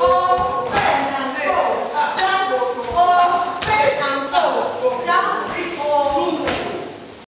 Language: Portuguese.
oh,